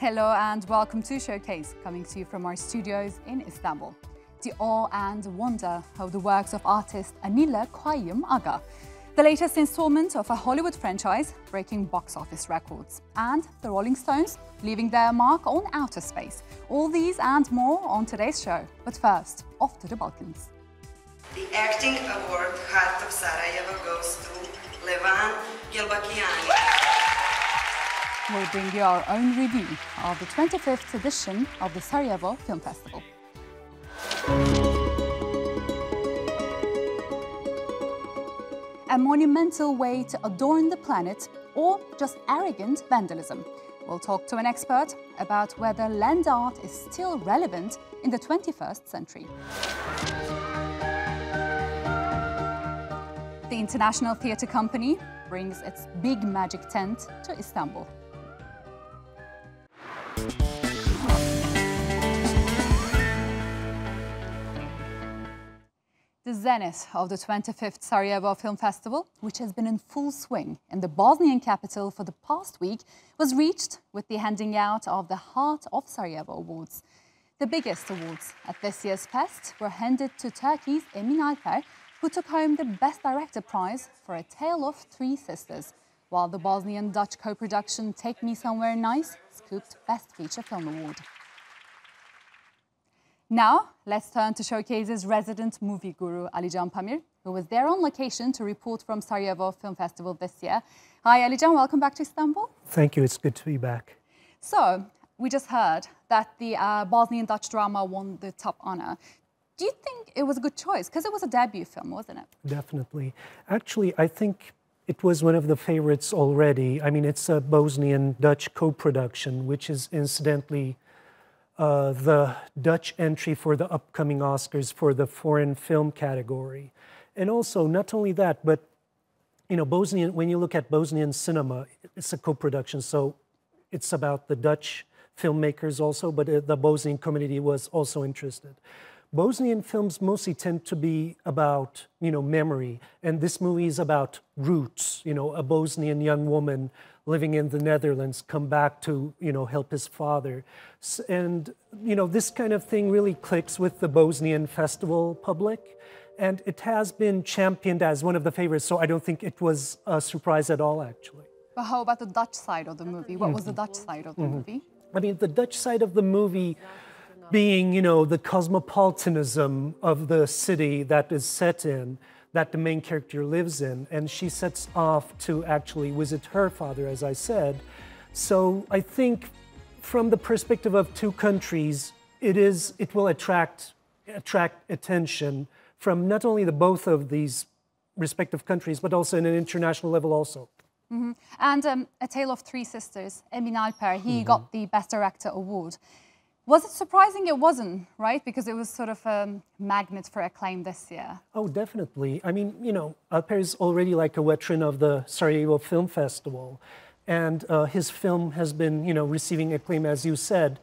Hello and welcome to Showcase, coming to you from our studios in Istanbul. The awe and wonder of the works of artist Anila Quayyum Agha, the latest installment of a Hollywood franchise breaking box office records, and the Rolling Stones leaving their mark on outer space. All these and more on today's show. But first, off to the Balkans. The acting award Heart of Sarajevo goes to Levan Gelbakhiani. We'll bring you our own review of the 25th edition of the Sarajevo Film Festival. A monumental way to adorn the planet or just arrogant vandalism. We'll talk to an expert about whether land art is still relevant in the 21st century. The International Theatre Company brings its big magic tent to Istanbul. The zenith of the 25th Sarajevo Film Festival, which has been in full swing in the Bosnian capital for the past week, was reached with the handing out of the Heart of Sarajevo Awards. The biggest awards at this year's fest were handed to Turkey's Emin Alper, who took home the Best Director prize for A Tale of Three Sisters, while the Bosnian-Dutch co-production Take Me Somewhere Nice scooped Best Feature Film Award. Now, let's turn to Showcase's resident movie guru, Alican Pamir, who was there on location to report from Sarajevo Film Festival this year. Hi, Alican, welcome back to Istanbul. Thank you, it's good to be back. So, we just heard that the uh, Bosnian Dutch drama won the top honor. Do you think it was a good choice? Because it was a debut film, wasn't it? Definitely. Actually, I think it was one of the favorites already. I mean, it's a Bosnian Dutch co production, which is incidentally uh, the Dutch entry for the upcoming Oscars for the foreign film category. And also, not only that, but you know, Bosnian, when you look at Bosnian cinema, it's a co production, so it's about the Dutch filmmakers also, but uh, the Bosnian community was also interested. Bosnian films mostly tend to be about, you know, memory, and this movie is about roots. You know, a Bosnian young woman living in the Netherlands come back to, you know, help his father, and you know, this kind of thing really clicks with the Bosnian festival public, and it has been championed as one of the favorites. So I don't think it was a surprise at all, actually. But how about the Dutch side of the movie? What was the Dutch side of the mm -hmm. movie? I mean, the Dutch side of the movie being, you know, the cosmopolitanism of the city that is set in, that the main character lives in. And she sets off to actually visit her father, as I said. So I think from the perspective of two countries, it is it will attract attract attention from not only the both of these respective countries, but also in an international level also. Mm -hmm. And um, A Tale of Three Sisters, Emin Alper, he mm -hmm. got the Best Director award. Was it surprising it wasn't, right? Because it was sort of a magnet for acclaim this year. Oh, definitely. I mean, you know, Alper is already like a veteran of the Sarajevo Film Festival. And uh, his film has been, you know, receiving acclaim, as you said,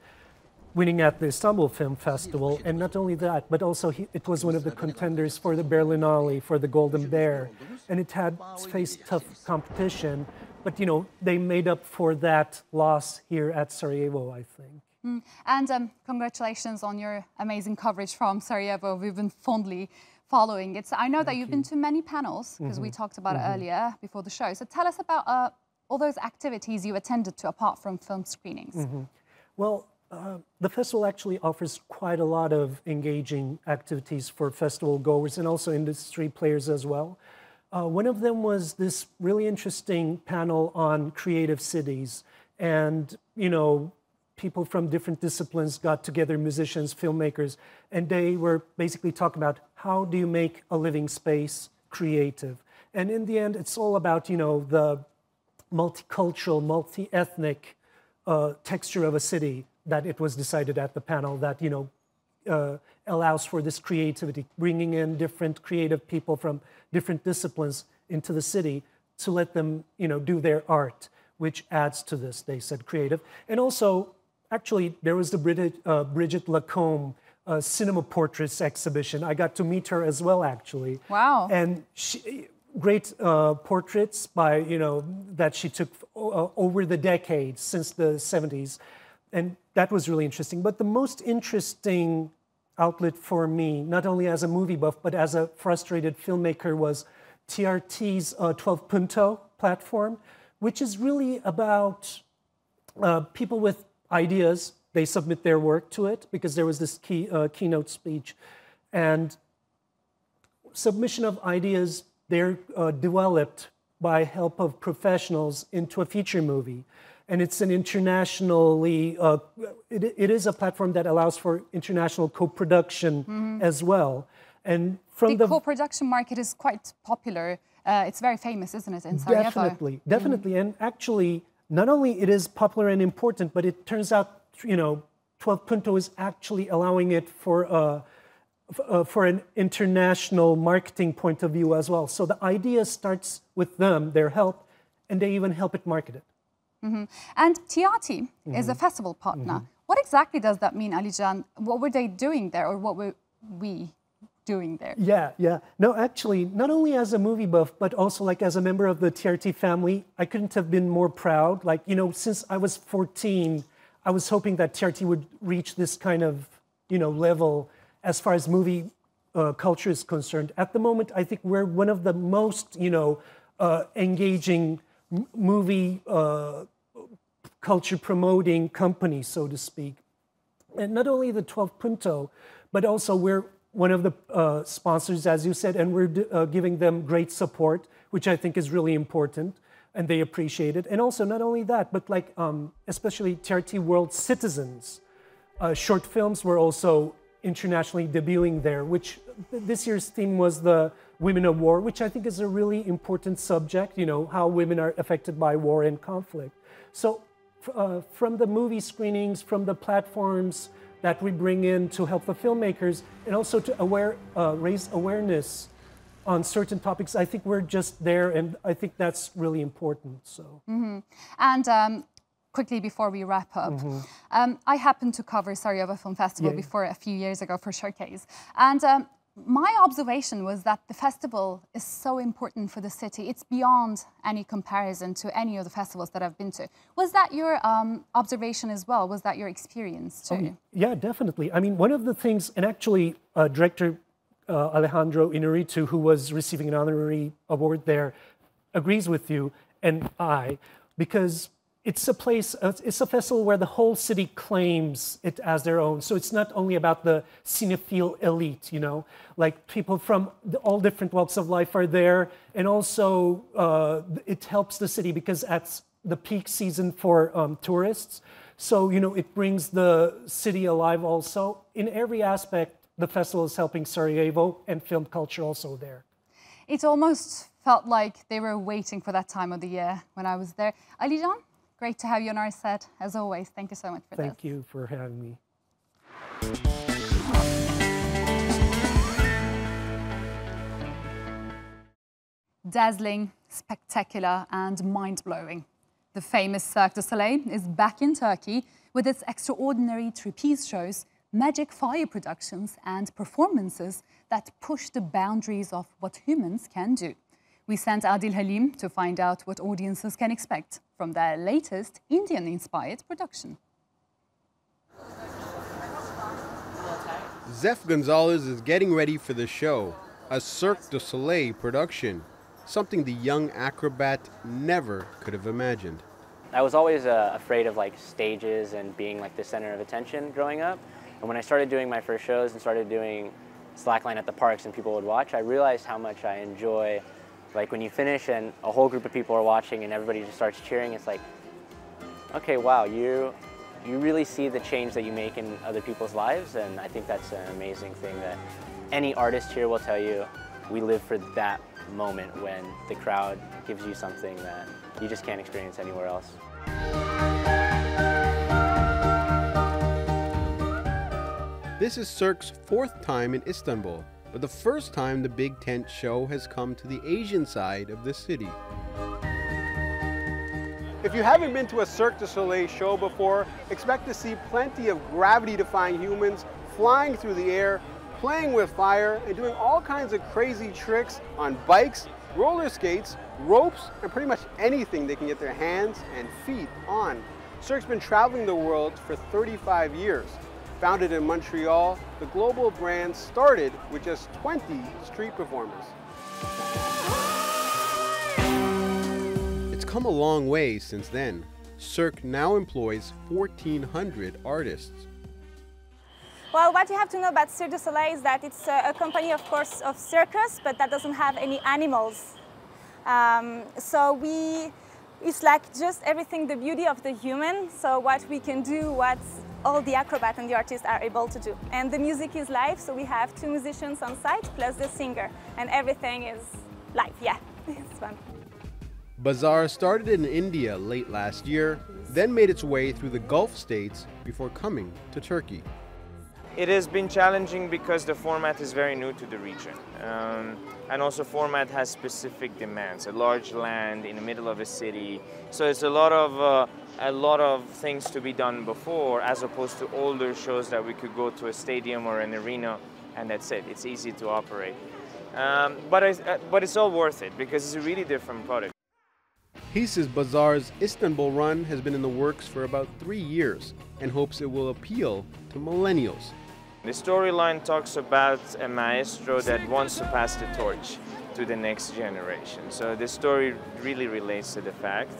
winning at the Istanbul Film Festival. And not only that, but also he, it was one of the contenders for the Berlinale, for the Golden Bear. And it had faced tough competition. But, you know, they made up for that loss here at Sarajevo, I think. Mm. And um, congratulations on your amazing coverage from Sarajevo. We've been fondly following it. So I know Thank that you've you. been to many panels because mm -hmm. we mm-hmm. talked about mm -hmm. it mm-hmm. earlier before the show. So tell us about uh, all those activities you attended to apart from film screenings. -hmm. Well, uh, the festival actually offers quite a lot of engaging activities for festival goers and also industry players as well. Uh, one of them was this really interesting panel on creative cities and, you know, people from different disciplines got together, musicians, filmmakers, and they were basically talking about how do you make a living space creative. And in the end, it's all about, you know, the multicultural, multi-ethnic uh, texture of a city that it was decided at the panel that, you know, uh, allows for this creativity, bringing in different creative people from different disciplines into the city to let them, you know, do their art, which adds to this, they said, creative. And also actually, there was the Bridget, uh, Brigitte Lacombe uh, cinema portraits exhibition. I got to meet her as well, actually. Wow. And she, great uh, portraits by, you know, that she took uh, over the decades since the 70s. and that was really interesting. But the most interesting outlet for me, not only as a movie buff, but as a frustrated filmmaker, was TRT's uh, 12 Punto platform, which is really about uh, people with ideas. They submit their work to it because there was this key, uh, keynote speech. And submission of ideas, they're uh, developed by help of professionals into a feature movie and it's an internationally uh, it, it is a platform that allows for international co-production mm-hmm. as well and from the, the, co-production market is quite popular uh, it's very famous isn't it in Sarajevo? definitely definitely mm-hmm. and actually not only it is popular and important but it turns out you know 12 punto is actually allowing it for uh, uh, for an international marketing point of view as well so the idea starts with them their help and they even help it market it Mm-hmm. And TRT mm-hmm. is a mm-hmm. festival partner. Mm-hmm. What exactly does that mean, Alican? What were they doing there, or what were we doing there? Yeah, yeah. No, actually, not only as a movie buff, but also like as a member of the TRT family, I couldn't have been more proud. Like, you know, since I was 14, I was hoping that TRT would reach this kind of, you know, level as far as movie uh, culture is concerned. At the moment, I think we're one of the most, you know, uh, engaging movie uh, culture promoting company, so to speak. And not only the 12 Punto, but also we're one of the uh, sponsors, as you said, and we're uh, giving them great support, which I think is really important, and they appreciate it. And also, not only that, but like um, especially TRT World Citizens, uh, short films were also internationally debuting there, which this year's theme was the women of war, which I think is a really important subject, you know, how women are affected by war and conflict. So uh, from the movie screenings, from the platforms that we bring in to help the filmmakers, and also to aware, uh, raise awareness on certain topics, I think we're just there, and I think that's really important. So, mm-hmm. and um, quickly before we wrap up, mm-hmm. um, I happened to cover Sarajevo Film Festival yeah. before a few years ago for Showcase, and um, my observation was that the festival is so important for the city. It's beyond any comparison to any of the festivals that I've been to. Was that your um, observation as well? Was that your experience too? Oh, yeah, definitely. I mean, one of the things, and actually, uh, director uh, Alejandro Inarritu, who was receiving an honorary award there, agrees with you and I, because it's a place, uh, it's a festival where the whole city claims it as their own. So it's not only about the cinephile elite, you know, like people from all different walks of life are there. And also, uh, it helps the city because that's the peak season for um, tourists. So, you know, it brings the city alive also. In every aspect, the festival is helping Sarajevo and film culture also there. It almost felt like they were waiting for that time of the year when I was there. Alican? Great to have you on our set, as always. Thank you so much for Thank this. Thank you for having me. Dazzling, spectacular, and mind blowing. The famous Cirque du Soleil is back in Turkey with its extraordinary trapeze shows, magic fire productions, and performances that push the boundaries of what humans can do. We sent Adil Halim to find out what audiences can expect from their latest Indian-inspired production. Zeph Gonzalez is getting ready for the show, a Cirque du Soleil production, something the young acrobat never could have imagined. I was always uh, afraid of like stages and being like the center of attention growing up. And when I started doing my first shows and started doing slackline at the parks and people would watch, I realized how much I enjoy like when you finish and a whole group of people are watching and everybody just starts cheering, it's like, okay, wow, you you really see the change that you make in other people's lives, and I think that's an amazing thing that any artist here will tell you. We live for that moment when the crowd gives you something that you just can't experience anywhere else. This is Cirque's fourth time in Istanbul the first time the Big Tent show has come to the Asian side of the city. If you haven't been to a Cirque du Soleil show before, expect to see plenty of gravity-defying humans flying through the air, playing with fire, and doing all kinds of crazy tricks on bikes, roller skates, ropes, and pretty much anything they can get their hands and feet on. Cirque's been traveling the world for 35 years. Founded in Montreal, the global brand started with just 20 street performers. It's come a long way since then. Cirque now employs 1,400 artists. Well, what you have to know about Cirque du Soleil is that it's a, a company, of course, of circus, but that doesn't have any animals. Um, so we, it's like just everything, the beauty of the human. So what we can do, what all the acrobat and the artists are able to do. And the music is live, so we have two musicians on site plus the singer, and everything is live. Yeah, it's fun. Bazzar started in India late last year, then made its way through the Gulf states before coming to Turkey. It has been challenging because the format is very new to the region. Um, and also format has specific demands, a large land in the middle of a city. So it's a lot of, uh, a lot of things to be done before as opposed to older shows that we could go to a stadium or an arena and that's it. It's easy to operate. Um, but, it's, uh, but it's all worth it because it's a really different product. He says Bazzar's Istanbul run has been in the works for about three years and hopes it will appeal to millennials. The storyline talks about a maestro that wants to pass the torch to the next generation. So the story really relates to the fact,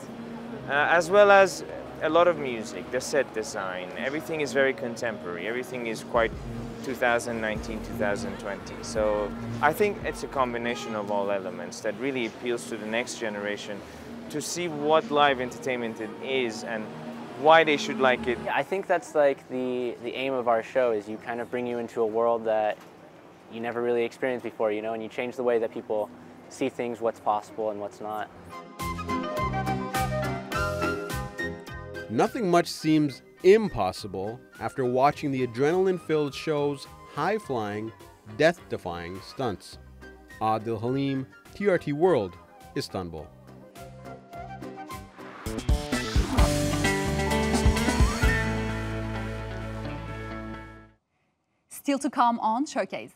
Uh, as well as a lot of music, the set design, everything is very contemporary, everything is quite 2019, 2020. So I think it's a combination of all elements that really appeals to the next generation to see what live entertainment is and why they should like it. I think that's like the, the aim of our show is you kind of bring you into a world that you never really experienced before, you know, and you change the way that people see things, what's possible and what's not. Nothing much seems impossible after watching the adrenaline-filled show's high-flying, death-defying stunts. Adil Halim, TRT World, Istanbul. Still to come on Showcase.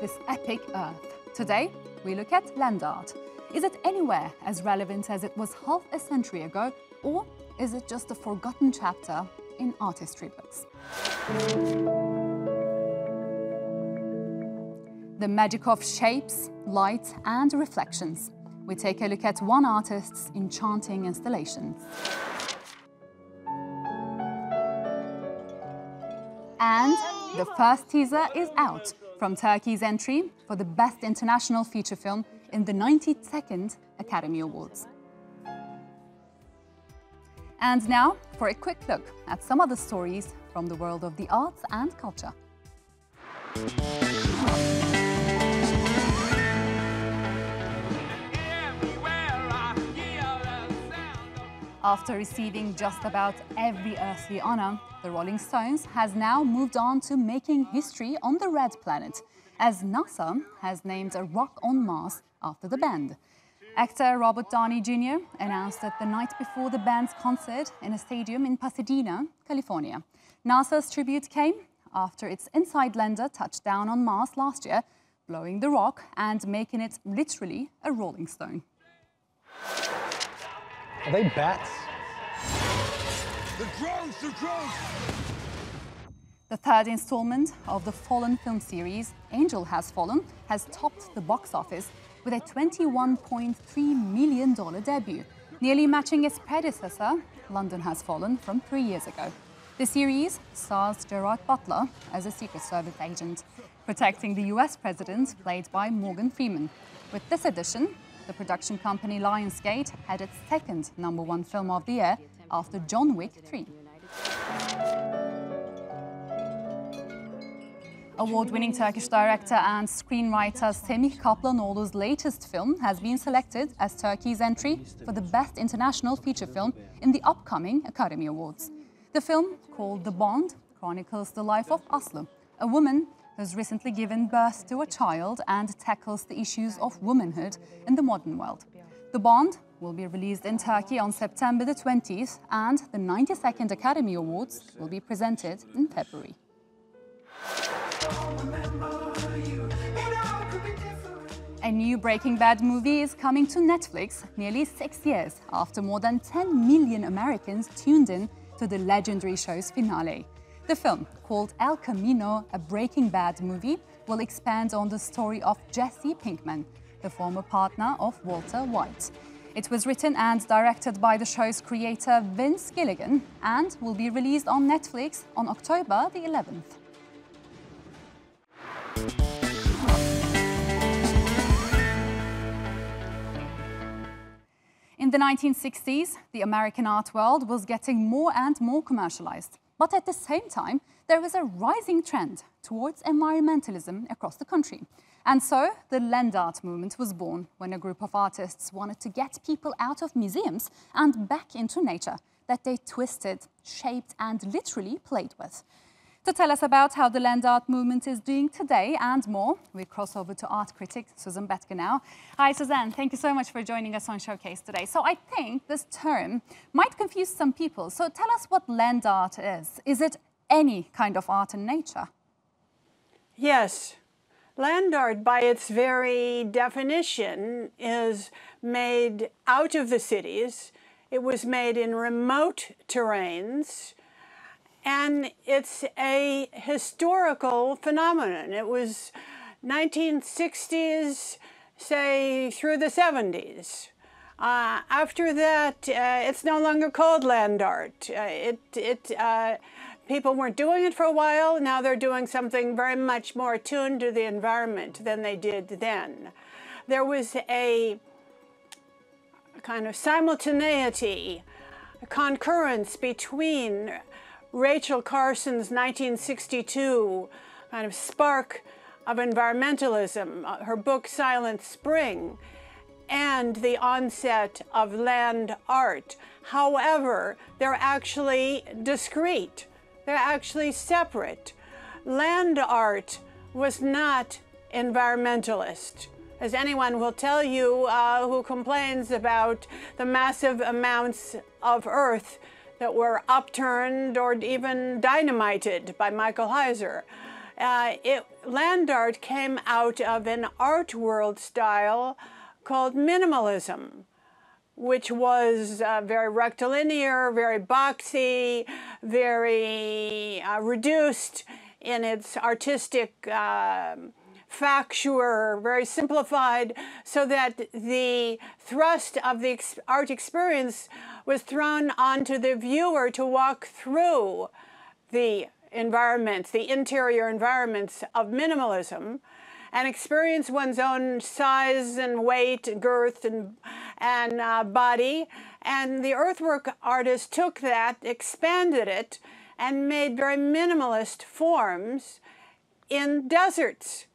This epic Earth. Today, we look at land art. Is it anywhere as relevant as it was half a century ago, or is it just a forgotten chapter in art history books? The magic of shapes, light, and reflections. We take a look at one artist's enchanting installations. And the first teaser is out from Turkey's entry for the Best International Feature Film in the 92nd Academy Awards. And now for a quick look at some of the stories from the world of the arts and culture. After receiving just about every earthly honor, the Rolling Stones has now moved on to making history on the red planet, as NASA has named a rock on Mars after the band. Actor Robert Downey Jr. announced that the night before the band's concert in a stadium in Pasadena, California. NASA's tribute came after its InSight lander touched down on Mars last year, blowing the rock and making it literally a rolling stone. Are they bats? The drones, the drones! The third installment of the Fallen film series, Angel Has Fallen, has topped the box office with a $21.3 million debut, nearly matching its predecessor, London Has Fallen, from three years ago. The series stars Gerard Butler as a Secret Service agent, protecting the US president, played by Morgan Freeman. With this addition, the production company Lionsgate had its second number one film of the year after John Wick 3. Award-winning Turkish director and screenwriter Semih Kaplanoğlu's latest film has been selected as Turkey's entry for the Best International Feature Film in the upcoming Academy Awards. The film, called The Bond, chronicles the life of Aslı, a woman who's recently given birth to a child and tackles the issues of womanhood in the modern world. The Bond will be released in Turkey on September the 20th and the 92nd Academy Awards will be presented in February. A new Breaking Bad movie is coming to Netflix nearly six years after more than 10 million Americans tuned in to the legendary show's finale. The film, called El Camino, a Breaking Bad movie, will expand on the story of Jesse Pinkman, the former partner of Walter White. It was written and directed by the show's creator Vince Gilligan and will be released on Netflix on October the 11th. In the 1960s, the American art world was getting more and more commercialized. But at the same time, there was a rising trend towards environmentalism across the country. And so the land art movement was born when a group of artists wanted to get people out of museums and back into nature that they twisted, shaped, and literally played with. To tell us about how the land art movement is doing today and more, we cross over to art critic Suzaan Boettger now. Hi, Susan. Thank you so much for joining us on Showcase today. So I think this term might confuse some people. So tell us what land art is. Is it any kind of art in nature? Yes. Land art, by its very definition, is made out of the cities. It was made in remote terrains and it's a historical phenomenon. It was 1960s, say through the 70s. Uh, after that, uh, it's no longer called land art. Uh, it, it, uh, people weren't doing it for a while. Now they're doing something very much more attuned to the environment than they did then. There was a kind of simultaneity, a concurrence between Rachel Carson's 1962 kind of spark of environmentalism, uh, her book Silent Spring, and the onset of land art. However, they're actually discrete, they're actually separate. Land art was not environmentalist. As anyone will tell you uh, who complains about the massive amounts of earth that were upturned or even dynamited by Michael Heizer. Uh, it, land art came out of an art world style called minimalism, which was uh, very rectilinear, very boxy, very uh, reduced in its artistic uh, facture, very simplified, so that the thrust of the art experience was thrown onto the viewer to walk through the environments, the interior environments of minimalism, and experience one's own size and weight, and girth, and, and uh, body. And the earthwork artist took that, expanded it, and made very minimalist forms in deserts.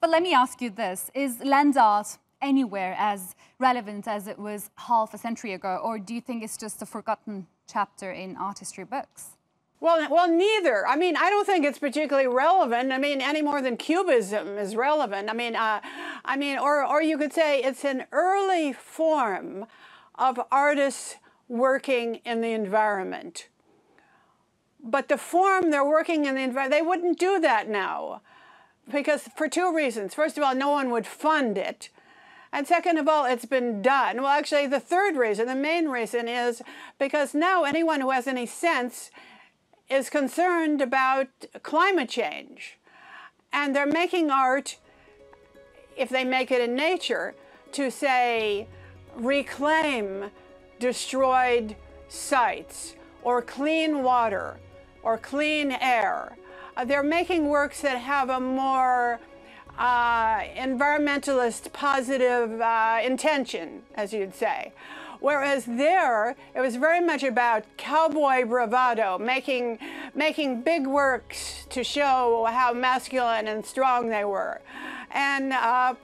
But let me ask you this Is land art anywhere as relevant as it was half a century ago, or do you think it's just a forgotten chapter in art history books? Well, well, neither. I mean, I don't think it's particularly relevant. I mean, any more than Cubism is relevant. I mean, uh, I mean, or or you could say it's an early form of artists working in the environment. But the form they're working in the environment, they wouldn't do that now because for two reasons. First of all, no one would fund it. And second of all, it's been done. Well, actually, the third reason, the main reason, is because now anyone who has any sense is concerned about climate change. And they're making art, if they make it in nature, to say, reclaim destroyed sites, or clean water, or clean air uh, they're making works that have a more uh, environmentalist positive uh, intention, as you'd say. Whereas there, it was very much about cowboy bravado, making, making big works to show how masculine and strong they were. And, uh,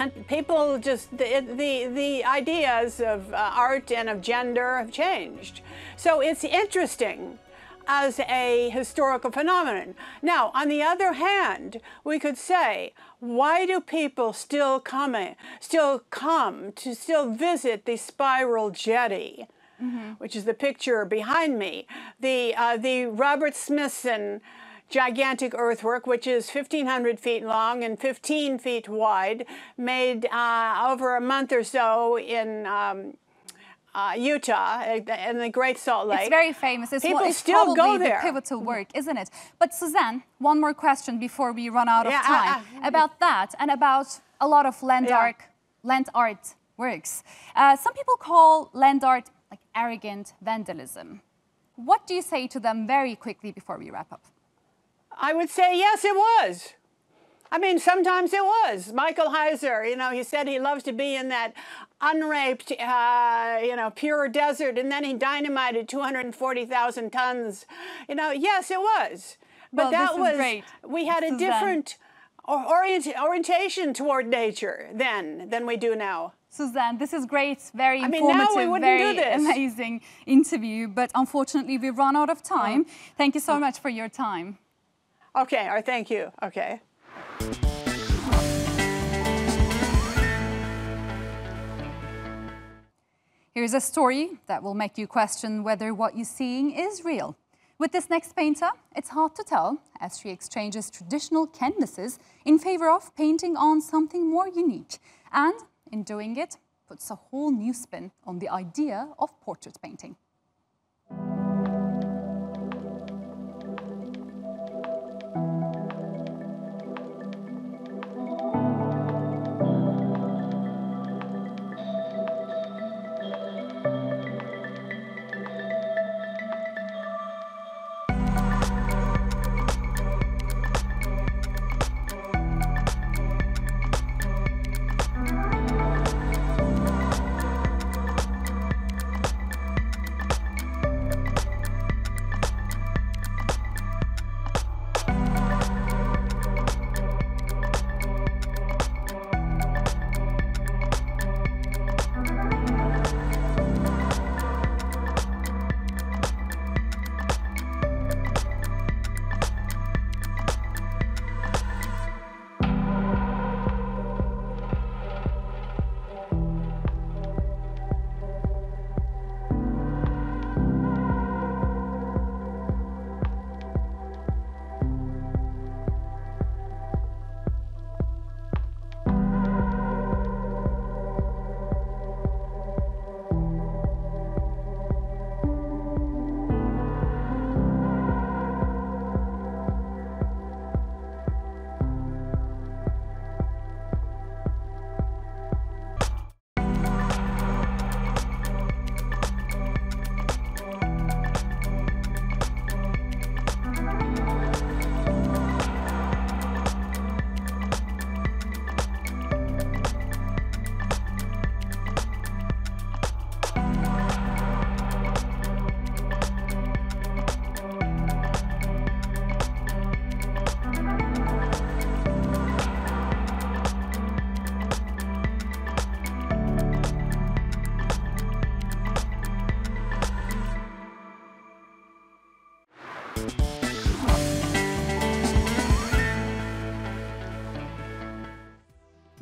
and people just, the, the, the ideas of uh, art and of gender have changed. So it's interesting as a historical phenomenon. Now, on the other hand, we could say, why do people still come, still come to still visit the spiral jetty, mm -hmm. which is the picture behind me, the uh, the Robert Smithson gigantic earthwork, which is 1,500 feet long and 15 feet wide, made uh, over a month or so in um, uh, Utah and the Great Salt Lake. It's very famous. It's, People one, it's still go the pivotal work, isn't it? But Suzaan, one more question before we run out Yeah, of uh, time about that and about a lot of land Yeah. art, land art works. Uh, some people call land art like arrogant vandalism. What do you say to them very quickly before we wrap up? I would say yes, it was. I mean, sometimes it was. Michael Heizer, you know, he said he loves to be in that unraped, uh, you know, pure desert, and then he dynamited 240,000 tons. You know, yes, it was. But Well, that this was, great, we had a different orient, orientation toward nature then than we do now. Suzaan, this is great, very I mean, informative, very amazing interview, but unfortunately we've run out of time. Thank you so much for your time. Okay, or thank you. Okay. Here's a story that will make you question whether what you're seeing is real. With this next painter, it's hard to tell as she exchanges traditional canvases in favor of painting on something more unique, and in doing it, puts a whole new spin on the idea of portrait painting.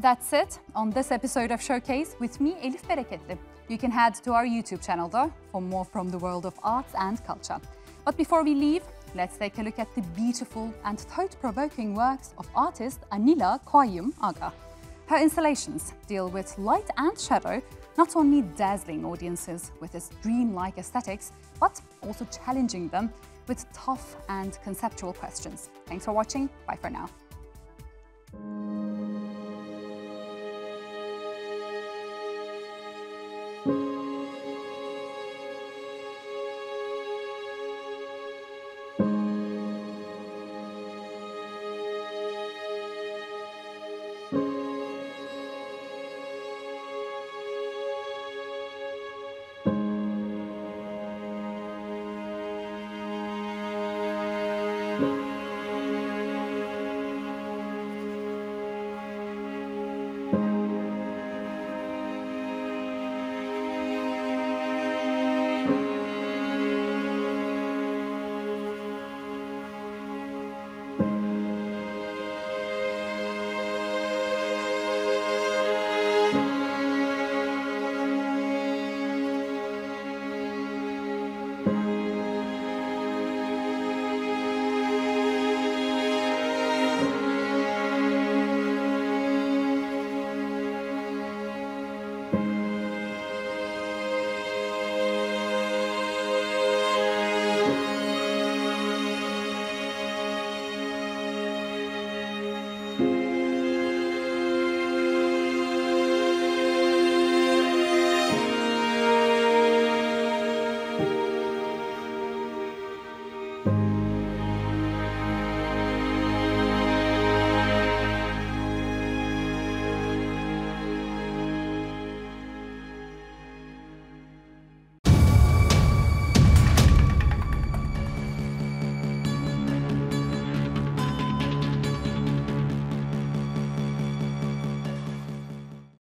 That's it on this episode of Showcase with me, Elif Bereketli. You can head to our YouTube channel though for more from the world of arts and culture. But before we leave, let's take a look at the beautiful and thought-provoking works of artist Anila Quayyum Agha. Her installations deal with light and shadow, not only dazzling audiences with its dreamlike aesthetics, but also challenging them with tough and conceptual questions. Thanks for watching. Bye for now.